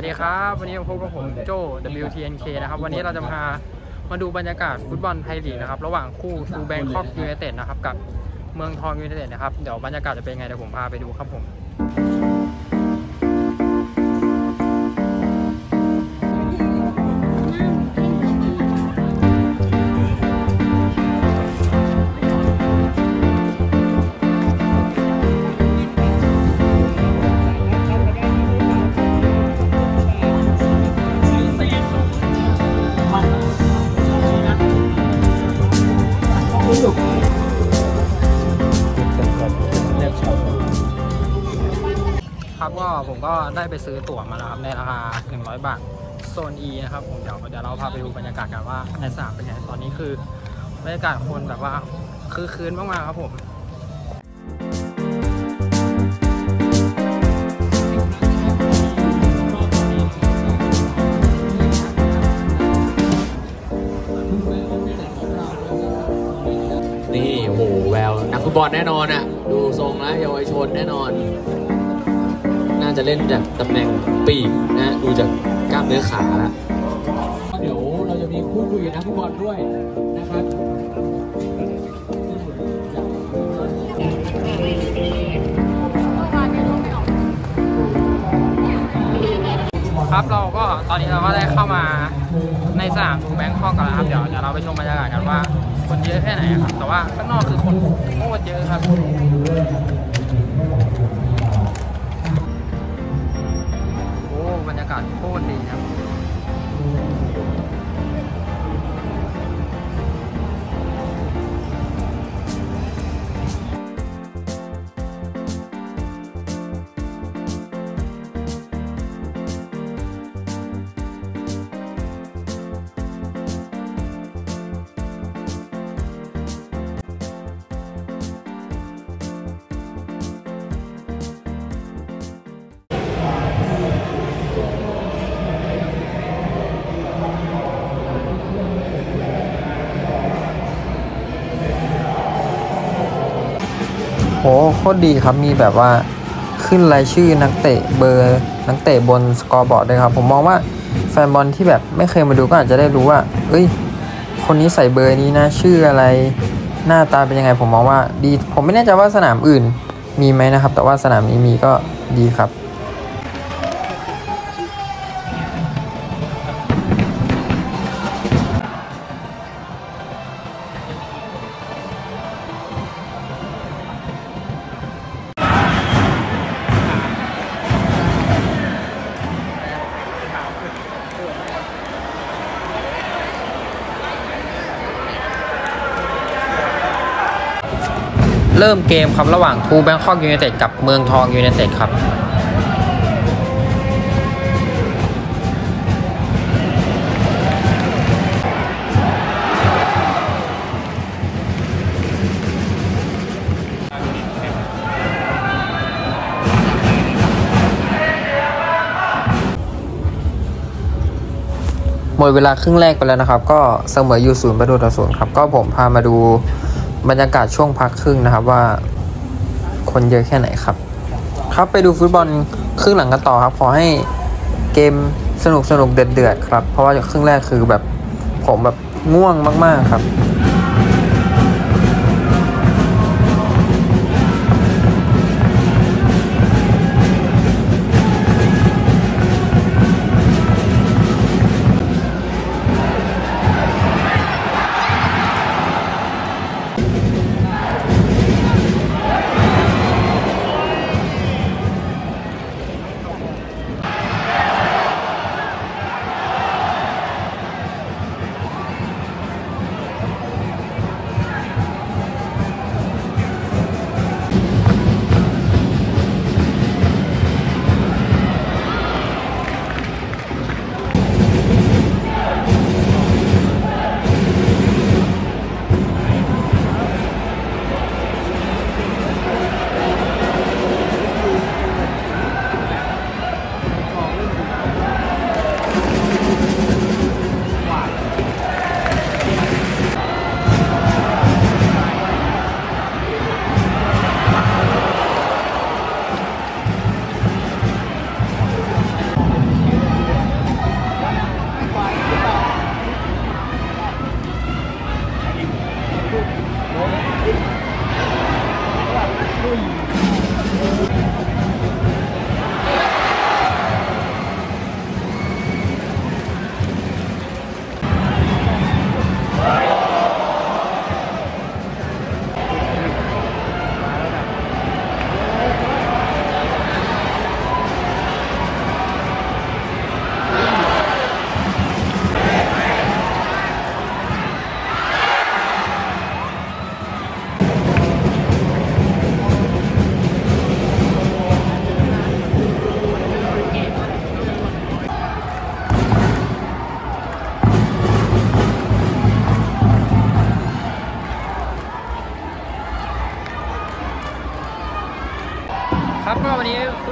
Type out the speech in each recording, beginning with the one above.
สวัสดีครับ วันนี้พบกับผมโจ WTNK นะครับ วันนี้เราจะมามาดูบรรยากาศฟุตบอลไทยลีกนะครับ ระหว่างคู่ทรูแบงคอกยูไนเต็ดนะครับ กับเมืองทองยูไนเต็ดนะครับ เดี๋ยวบรรยากาศจะเป็นไงเดี๋ยวผมพาไปดูครับผม ครับก็ผมก็ได้ไปซื้อตั๋วมาแล้วครับในราคา 100 บาทโซน E นะครับผมเดี๋ยวเดี๋ยวเราพาไปดูบรรยากาศกันว่าในสนามเป็นไงตอนนี้คือบรรยากาศคนแบบว่าคือคืนมากๆครับผมนี่โอ้โหแววนักฟุตบอลแน่นอนอะ ดูทรงแล้วเยาวชนแน่นอน น่าจะเล่นจากตำแหน่งปีกนะดูจากกล้ามเนื้อขาแล้วเดี๋ยวเราจะมีคู่คุยกับนักฟุตบอลด้วยนะครับครับเราก็ตอนนี้เราก็ได้เข้ามาในสนามทูแบงคอกกันแล้วครับเดี๋ยวเดี๋ยวเราไปชมบรรยากาศกันว่าคนเยอะแค่ไหนครับแต่ว่าข้างนอกคือคนโคตรเยอะครับากาศโคตรดีครับ โหโคตรดีครับมีแบบว่าขึ้นรายชื่อนักเตะเบอร์นักเตะบนสกอร์บอร์ดเลยครับ ผมมองว่าแฟนบอลที่แบบไม่เคยมาดูก็อาจจะได้รู้ว่า เอ้ย คนนี้ใส่เบอร์นี้นะ ชื่ออะไรหน้าตาเป็นยังไง ผมมองว่าดี ผมไม่แน่ใจว่าสนามอื่นมีไหมนะครับ แต่ว่าสนามนี้มีก็ดีครับ เริ่มเกมครับระหว่างทูแบงคอกยูไนเต็ดกับเมืองทองยูไนเต็ดครับหมดเวลาครึ่งแรกไปแล้วนะครับ ก็เสมออยู่ศูนย์ประตูต่อศูนย์ครับ ก็ผมพามาดู บรรยากาศช่วงพักครึ่งนะครับว่า คนเยอะแค่ไหนครับ ครับไปดูฟุตบอลครึ่งหลังกันต่อครับ ขอให้เกมสนุกสนุกเดือดเดือดครับ เพราะว่าครึ่งแรกคือแบบผมแบบง่วงมาก ๆ ครับ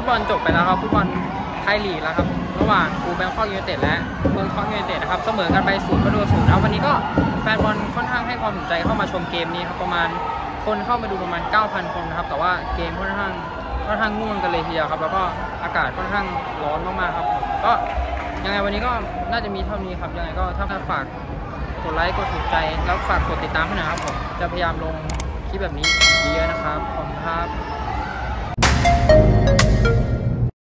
บอลจบไปแล้วครับฟุตบอลไทยลีกแล้วครับระหว่างกูแบงคอกยูไนเต็ดและเมืองทองยูไนเต็ดนะครับเสมอกันไปศูนย์ประตูศูนย์แล้ววันนี้ก็แฟนบอลค่อนข้างให้ความสนใจเข้ามาชมเกมนี้ครับประมาณคนเข้ามาดูประมาณ 9,000 คนนะครับ แต่ว่าเกมค่อนข้างค่อนข้างง่วงกันเลยทีเดียวครับ แล้วก็อากาศค่อนข้างร้อนมากๆครับก็ยังไงวันนี้ก็น่าจะมีเท่านี้ครับยังไงก็ถ้าฝากกดไลค์กดถูกใจแล้วฝากกดติดตามให้หน่อยครับผมจะพยายามลงคลิปแบบนี้เยอะนะครับขอบคุณครับ